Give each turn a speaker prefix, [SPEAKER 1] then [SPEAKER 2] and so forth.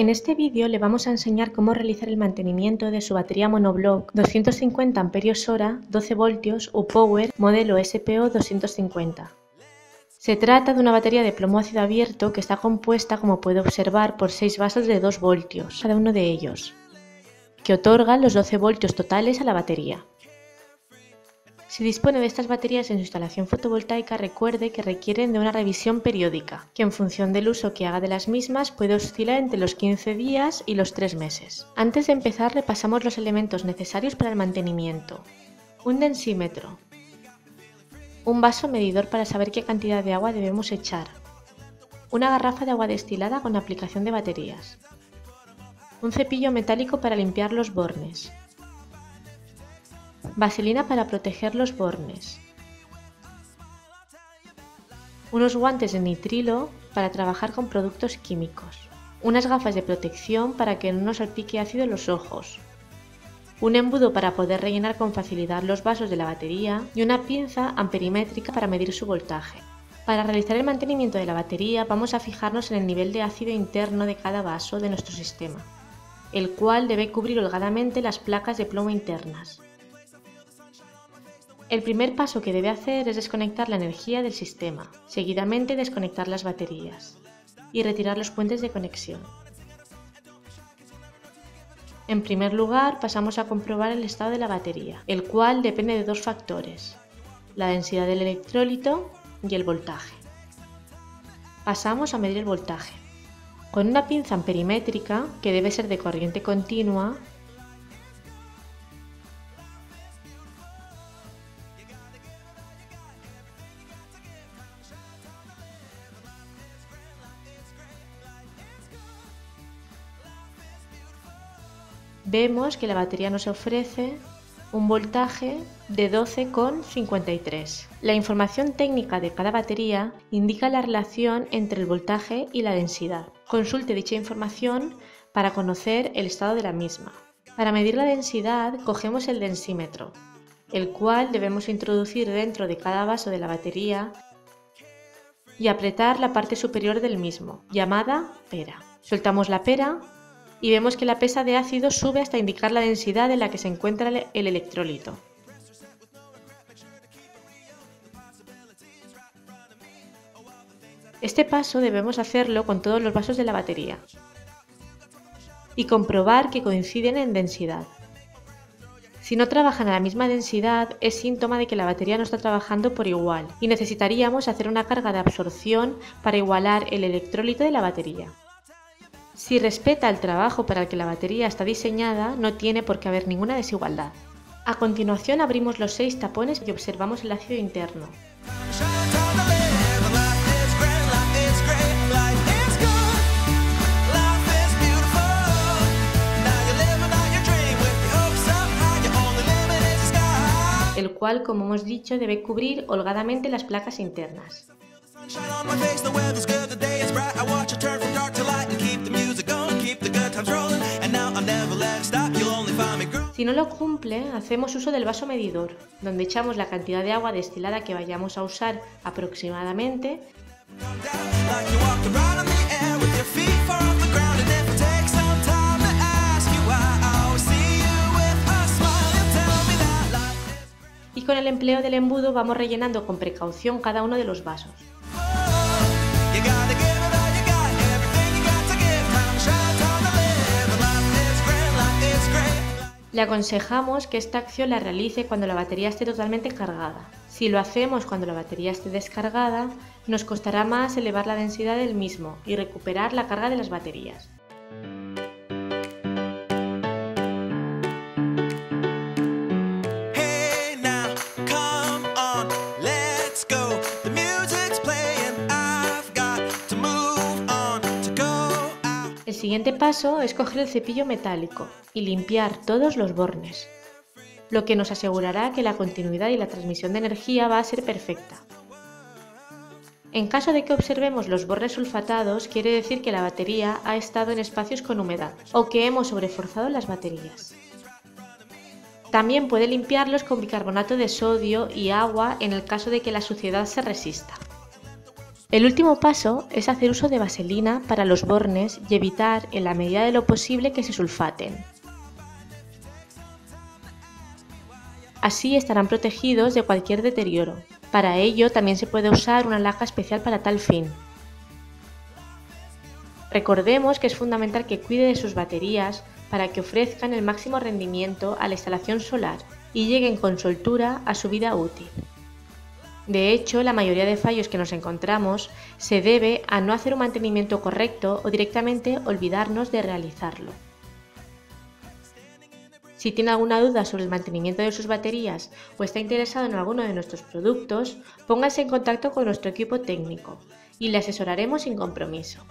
[SPEAKER 1] En este vídeo le vamos a enseñar cómo realizar el mantenimiento de su batería monoblock 250 Ah 12 voltios U-Power modelo SPO 250. Se trata de una batería de plomo ácido abierto que está compuesta, como puede observar, por 6 vasos de 2 voltios, cada uno de ellos, que otorgan los 12 voltios totales a la batería. Si dispone de estas baterías en su instalación fotovoltaica, recuerde que requieren de una revisión periódica, que en función del uso que haga de las mismas puede oscilar entre los 15 días y los 3 meses. Antes de empezar repasamos los elementos necesarios para el mantenimiento. Un densímetro. Un vaso medidor para saber qué cantidad de agua debemos echar. Una garrafa de agua destilada con aplicación de baterías. Un cepillo metálico para limpiar los bornes Vaselina para proteger los bornes. Unos guantes de nitrilo para trabajar con productos químicos. Unas gafas de protección para que no nos salpique ácido los ojos. Un embudo para poder rellenar con facilidad los vasos de la batería y una pinza amperimétrica para medir su voltaje. Para realizar el mantenimiento de la batería vamos a fijarnos en el nivel de ácido interno de cada vaso de nuestro sistema, el cual debe cubrir holgadamente las placas de plomo internas. El primer paso que debe hacer es desconectar la energía del sistema, seguidamente desconectar las baterías y retirar los puentes de conexión. En primer lugar, pasamos a comprobar el estado de la batería, el cual depende de dos factores, la densidad del electrólito y el voltaje. Pasamos a medir el voltaje. Con una pinza amperimétrica, que debe ser de corriente continua, vemos que la batería nos ofrece un voltaje de 12,53. La información técnica de cada batería indica la relación entre el voltaje y la densidad. Consulte dicha información para conocer el estado de la misma. Para medir la densidad cogemos el densímetro, el cual debemos introducir dentro de cada vaso de la batería y apretar la parte superior del mismo, llamada pera. Soltamos la pera y vemos que la pesa de ácido sube hasta indicar la densidad en la que se encuentra el electrolito. Este paso debemos hacerlo con todos los vasos de la batería y comprobar que coinciden en densidad. Si no trabajan a la misma densidad, es síntoma de que la batería no está trabajando por igual y necesitaríamos hacer una carga de absorción para igualar el electrolito de la batería. Si respeta el trabajo para el que la batería está diseñada, no tiene por qué haber ninguna desigualdad. A continuación abrimos los seis tapones y observamos el ácido interno. el cual, como hemos dicho, debe cubrir holgadamente las placas internas. Si no lo cumple, hacemos uso del vaso medidor, donde echamos la cantidad de agua destilada que vayamos a usar aproximadamente. Y con el empleo del embudo vamos rellenando con precaución cada uno de los vasos. Le aconsejamos que esta acción la realice cuando la batería esté totalmente cargada. Si lo hacemos cuando la batería esté descargada, nos costará más elevar la densidad del mismo y recuperar la carga de las baterías. siguiente paso es coger el cepillo metálico y limpiar todos los bornes, lo que nos asegurará que la continuidad y la transmisión de energía va a ser perfecta. En caso de que observemos los bornes sulfatados, quiere decir que la batería ha estado en espacios con humedad o que hemos sobreforzado las baterías. También puede limpiarlos con bicarbonato de sodio y agua en el caso de que la suciedad se resista. El último paso es hacer uso de vaselina para los bornes y evitar en la medida de lo posible que se sulfaten. Así estarán protegidos de cualquier deterioro. Para ello también se puede usar una laca especial para tal fin. Recordemos que es fundamental que cuide de sus baterías para que ofrezcan el máximo rendimiento a la instalación solar y lleguen con soltura a su vida útil. De hecho, la mayoría de fallos que nos encontramos se debe a no hacer un mantenimiento correcto o directamente olvidarnos de realizarlo. Si tiene alguna duda sobre el mantenimiento de sus baterías o está interesado en alguno de nuestros productos, póngase en contacto con nuestro equipo técnico y le asesoraremos sin compromiso.